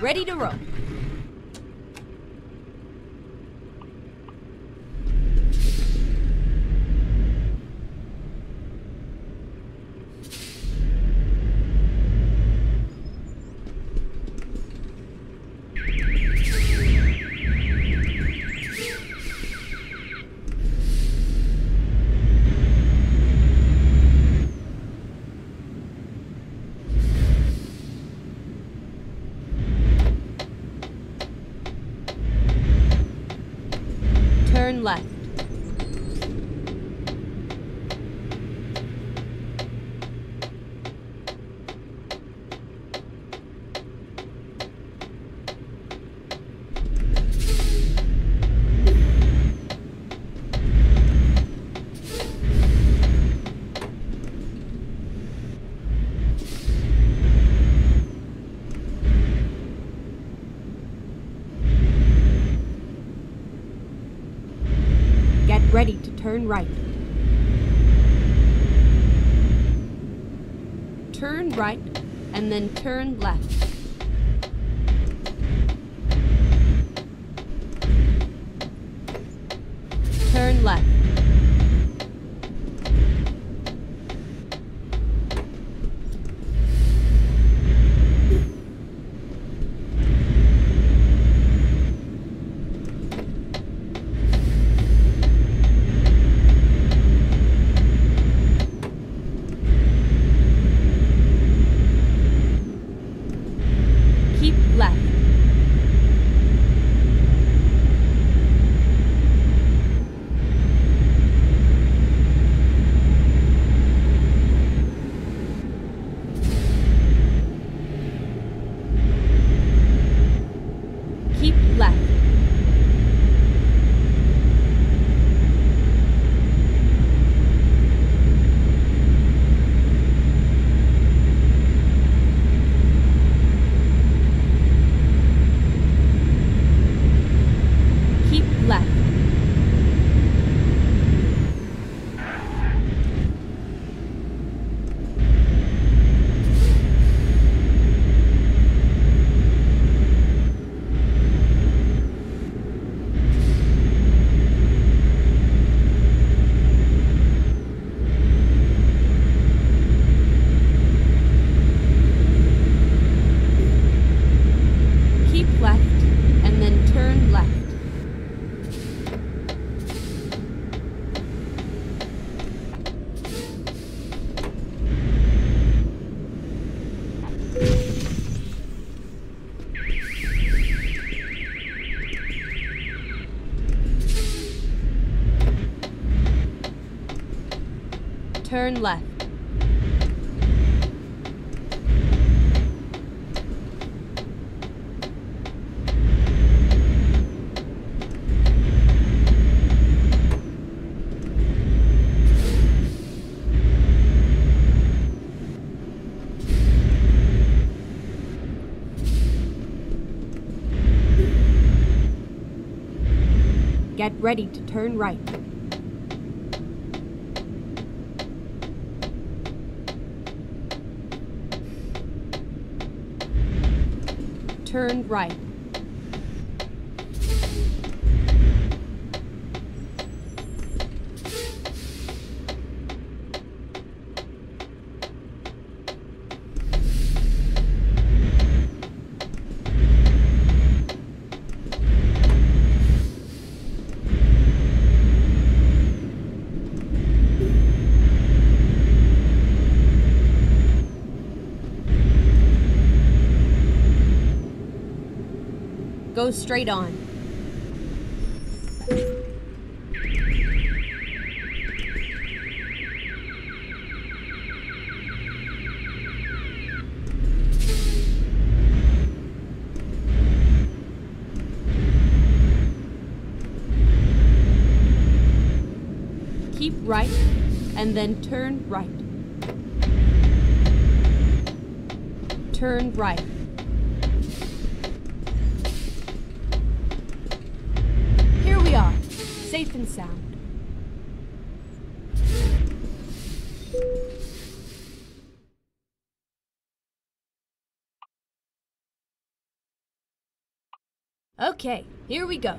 Ready to roll. Turn left. Get ready to turn right. Turn right and then turn left. Turn left. Get ready to turn right. Turn right. Go straight on. Keep right and then turn right. Turn right. safe and sound. Okay, here we go.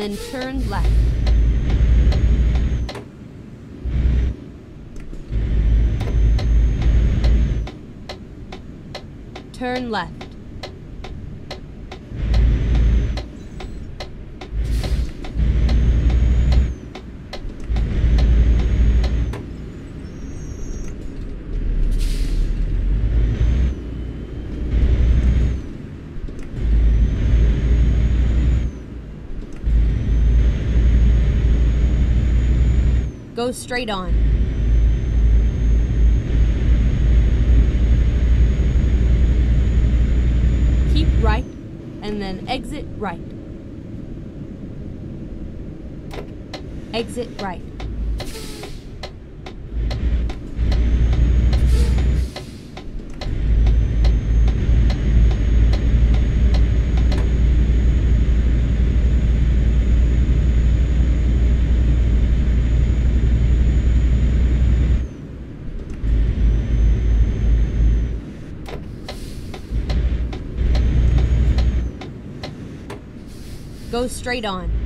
and then turn left. Turn left. Go straight on. Keep right and then exit right. Exit right. Go straight on.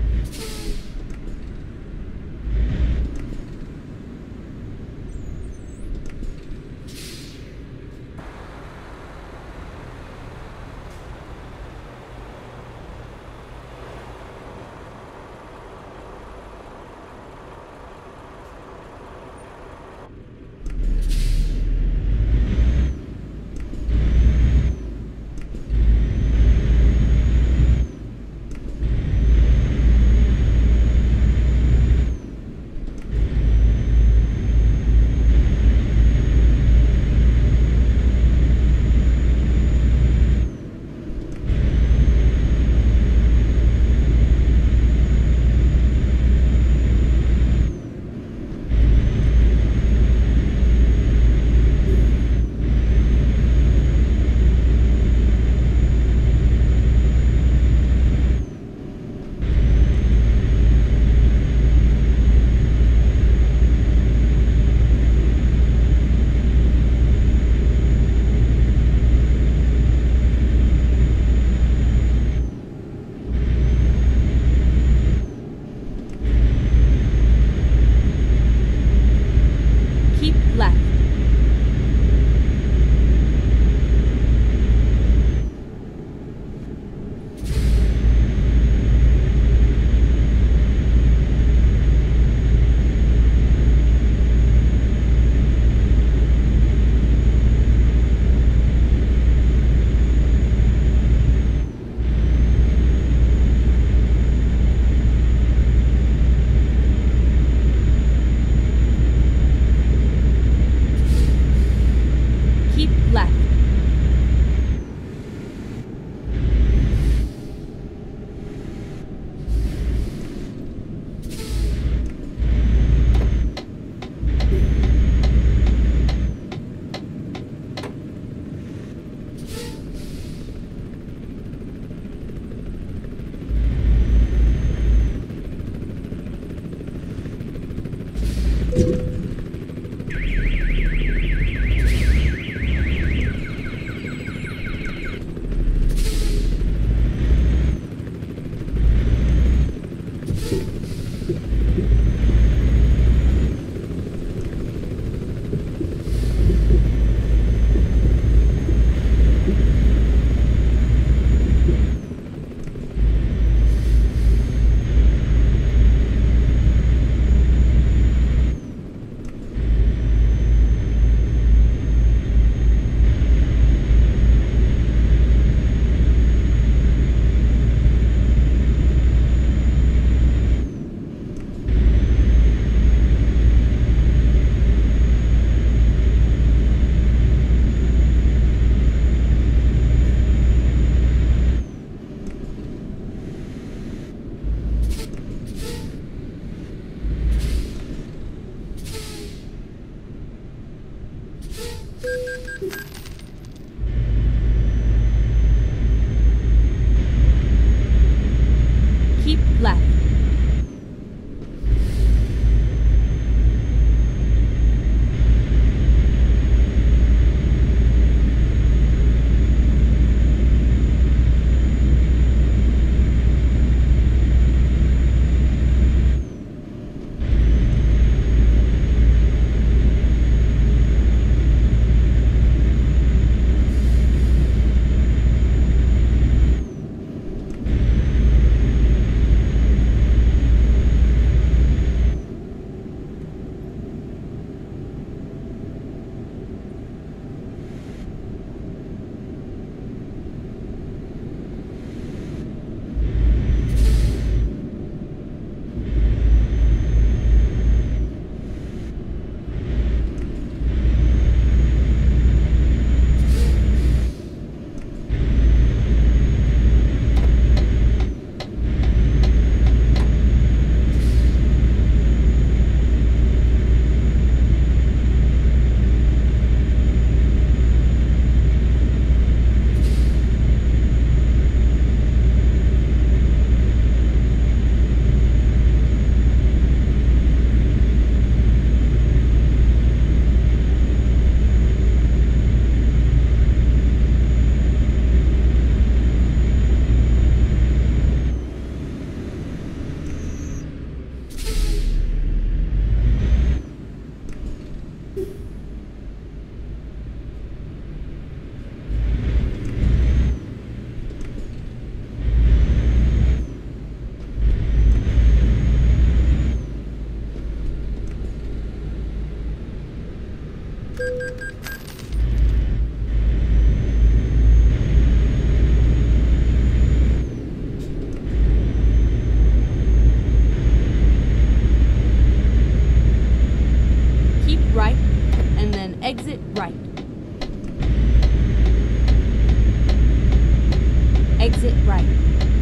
Exit right. Exit right.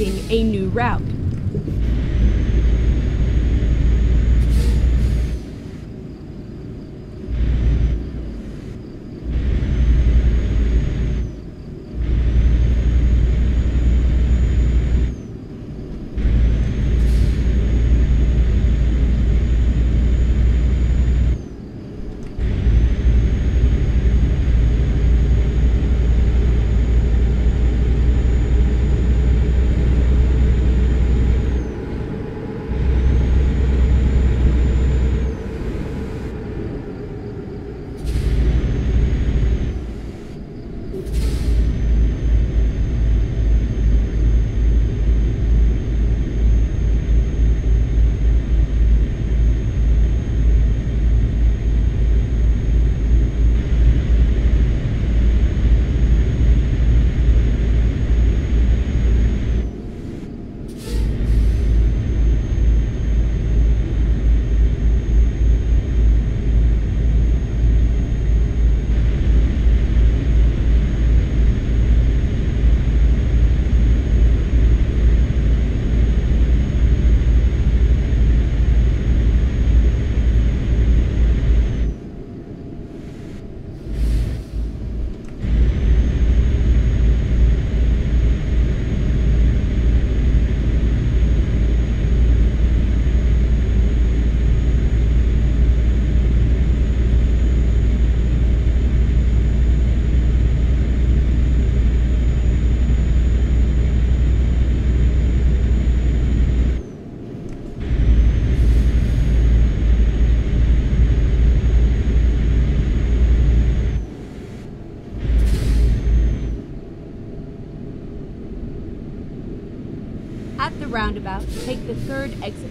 A new route. Take the third exit.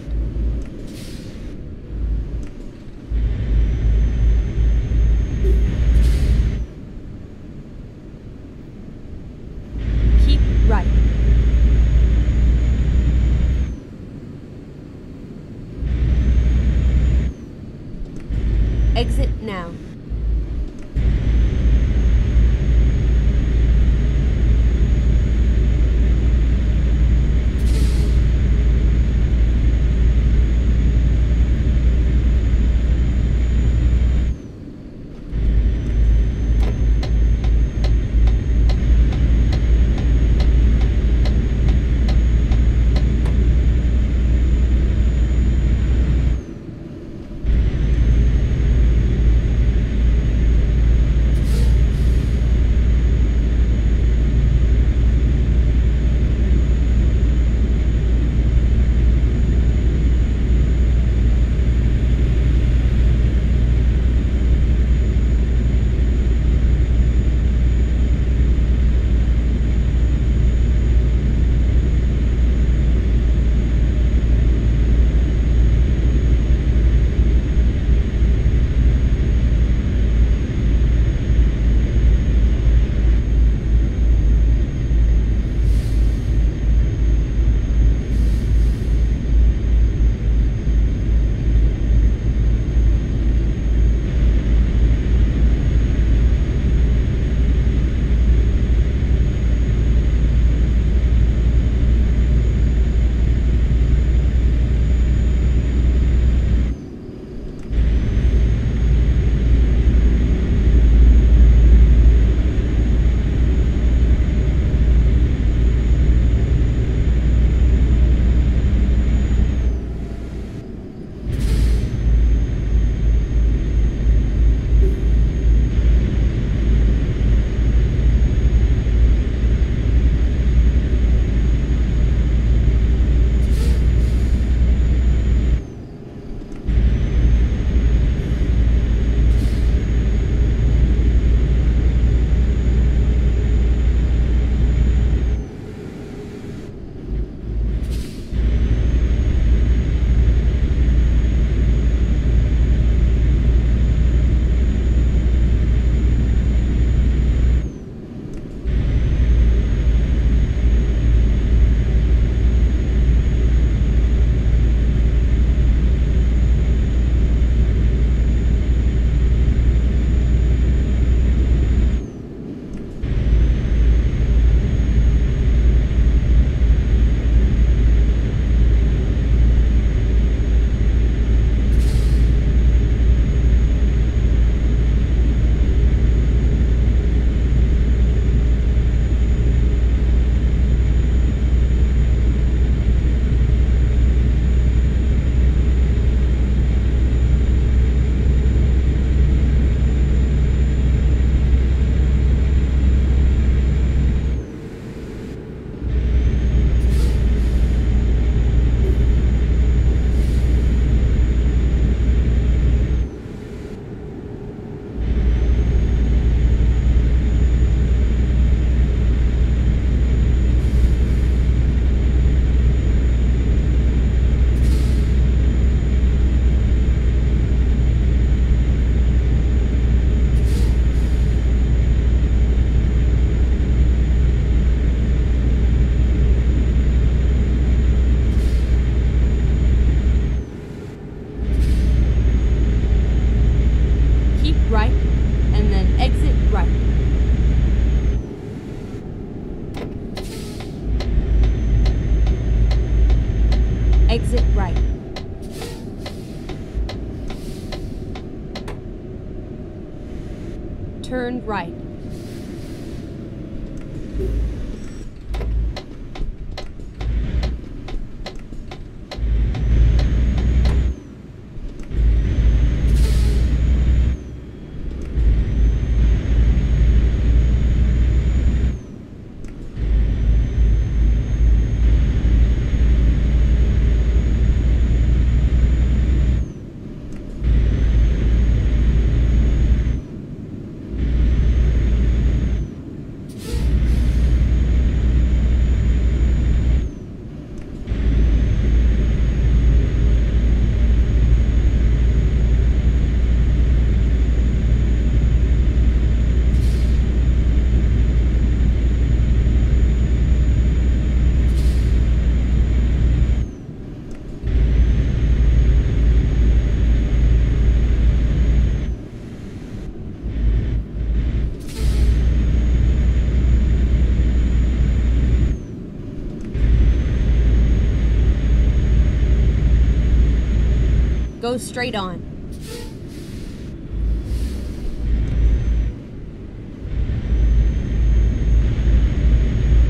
Straight on.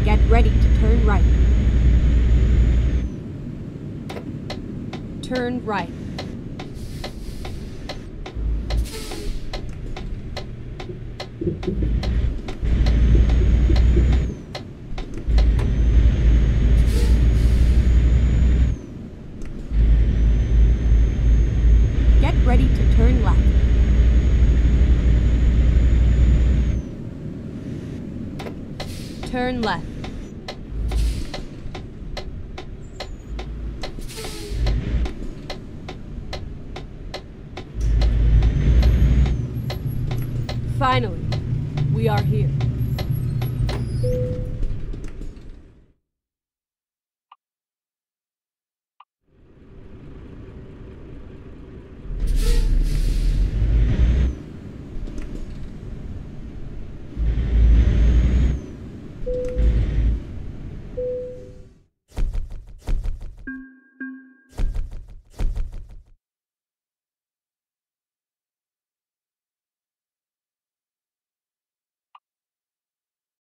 Get ready to turn right. Turn right.